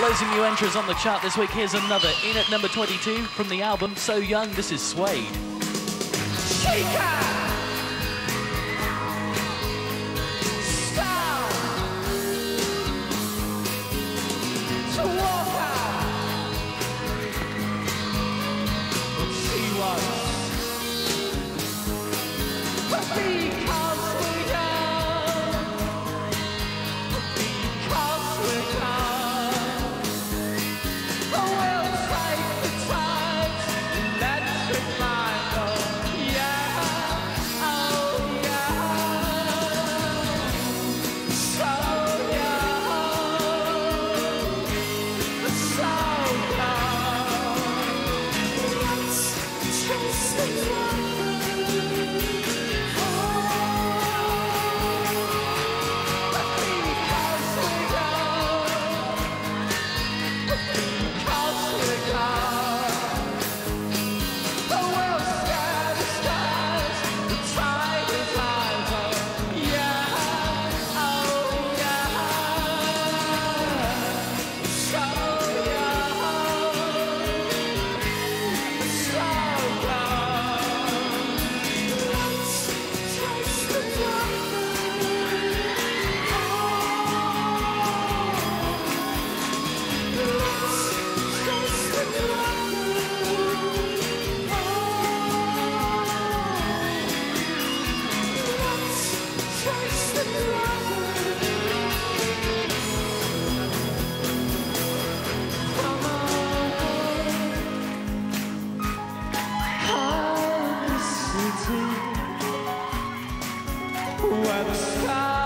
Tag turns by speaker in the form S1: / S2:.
S1: Loads of new entries on the chart this week. Here's another in at number 22 from the album So Young. This is Suede.
S2: Shaker! Speed! What's up?